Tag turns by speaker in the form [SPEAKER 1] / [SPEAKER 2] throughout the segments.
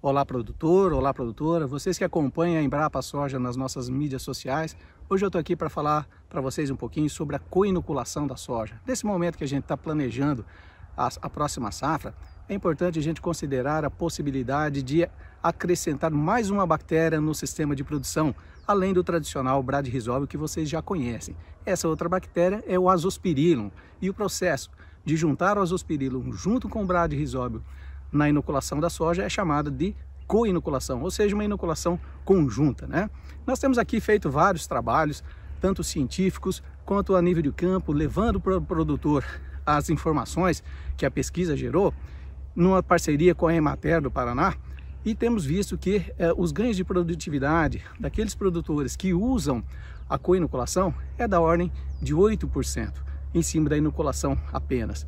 [SPEAKER 1] Olá produtor, olá produtora, vocês que acompanham a Embrapa Soja nas nossas mídias sociais, hoje eu estou aqui para falar para vocês um pouquinho sobre a coinoculação da soja. Nesse momento que a gente está planejando a, a, próxima safra, é importante a gente considerar a possibilidade de acrescentar mais uma bactéria no sistema de produção, além do tradicional bradyrhizobio que vocês já conhecem. Essa outra bactéria é o azospirillum e o processo de juntar o azospirillum junto com o bradyrhizobio na inoculação da soja é chamada de co-inoculação, ou seja, uma inoculação conjunta. Né? Nós temos aqui feito vários trabalhos, tanto científicos quanto a nível de campo, levando para o produtor as informações que a pesquisa gerou, numa parceria com a Emater do Paraná, e temos visto que eh, os ganhos de produtividade daqueles produtores que usam a co-inoculação é da ordem de 8%, em cima da inoculação apenas.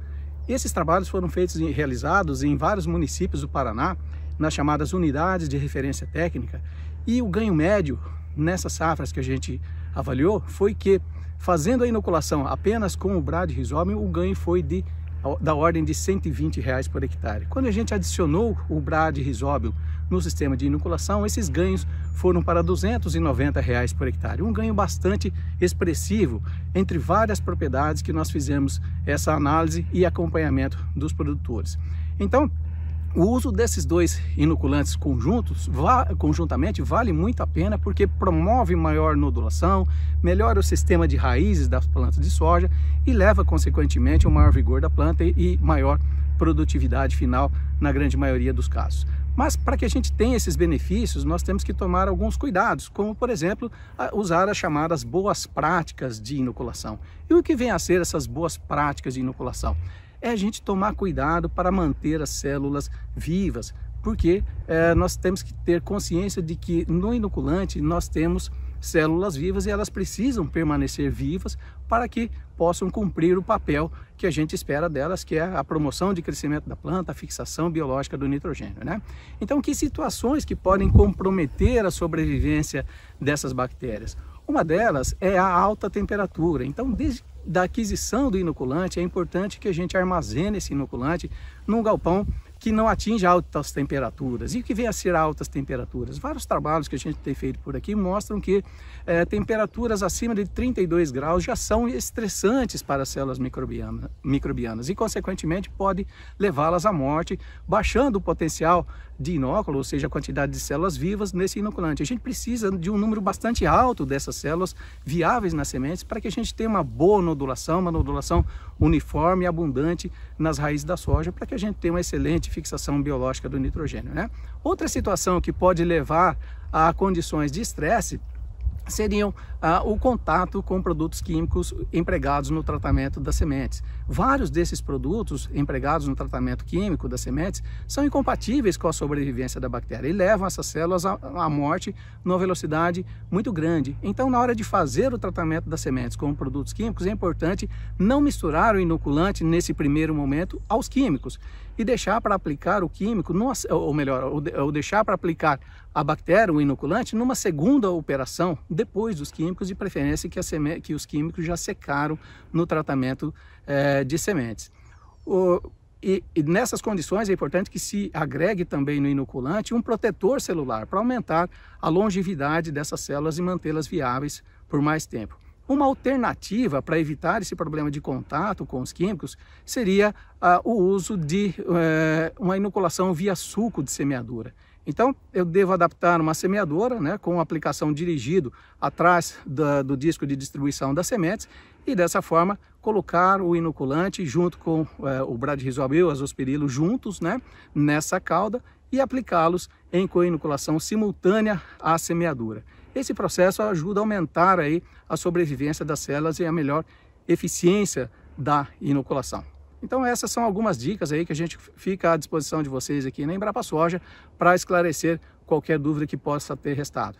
[SPEAKER 1] Esses trabalhos foram feitos e realizados em vários municípios do Paraná, nas chamadas unidades de referência técnica, e o ganho médio nessas safras que a gente avaliou foi que, fazendo a inoculação apenas com o brad rhizome, o ganho foi de da ordem de 120 reais por hectare. Quando a gente adicionou o brad rhizóbio no sistema de inoculação, esses ganhos foram para 290 reais por hectare, um ganho bastante expressivo entre várias propriedades que nós fizemos essa análise e acompanhamento dos produtores. Então, o uso desses dois inoculantes conjuntos, conjuntamente, vale muito a pena porque promove maior nodulação, melhora o sistema de raízes das plantas de soja e leva, consequentemente, um maior vigor da planta e maior produtividade final na grande maioria dos casos. Mas para que a gente tenha esses benefícios, nós temos que tomar alguns cuidados, como, por exemplo, usar as chamadas boas práticas de inoculação. E o que vem a ser essas boas práticas de inoculação? É a gente tomar cuidado para manter as células vivas, porque é, nós temos que ter consciência de que no inoculante nós temos células vivas e elas precisam permanecer vivas para que possam cumprir o papel que a gente espera delas, que é a promoção de crescimento da planta, a fixação biológica do nitrogênio. Né? Então, que situações que podem comprometer a sobrevivência dessas bactérias? Uma delas é a alta temperatura. Então, desde da aquisição do inoculante, é importante que a gente armazene esse inoculante num galpão que não atinge altas temperaturas. E o que vem a ser altas temperaturas? Vários trabalhos que a gente tem feito por aqui mostram que é, temperaturas acima de 32 graus já são estressantes para as células microbiana, microbianas e, consequentemente, pode levá-las à morte, baixando o potencial de inóculo, ou seja, a quantidade de células vivas nesse inoculante. A gente precisa de um número bastante alto dessas células viáveis nas sementes para que a gente tenha uma boa nodulação, uma nodulação uniforme e abundante nas raízes da soja, para que a gente tenha uma excelente fixação biológica do nitrogênio. Né? Outra situação que pode levar a condições de estresse seriam ah, o contato com produtos químicos empregados no tratamento das sementes. Vários desses produtos empregados no tratamento químico das sementes são incompatíveis com a sobrevivência da bactéria e levam essas células à, morte numa velocidade muito grande. Então, na hora de fazer o tratamento das sementes com produtos químicos, é importante não misturar o inoculante nesse primeiro momento aos químicos e deixar para aplicar o químico, ou melhor, ou deixar para aplicar a bactéria, o inoculante, numa segunda operação depois dos químicos, de preferência que, seme... que os químicos já secaram no tratamento é, de sementes. O... E, e, nessas condições é importante que se agregue também no inoculante um protetor celular para aumentar a longevidade dessas células e mantê-las viáveis por mais tempo. Uma alternativa para evitar esse problema de contato com os químicos seria uh, o uso de uh, uma inoculação via suco de semeadura. Então, eu devo adaptar uma semeadora né, com aplicação dirigido atrás da, do disco de distribuição das sementes e dessa forma colocar o inoculante junto com é, o bradyrhizobil, azospirilo juntos né, nessa cauda e aplicá-los em co-inoculação simultânea à semeadura. Esse processo ajuda a aumentar aí a sobrevivência das células e a melhor eficiência da inoculação. Então essas são algumas dicas aí que a gente fica à disposição de vocês aqui na Embrapa Soja para esclarecer qualquer dúvida que possa ter restado.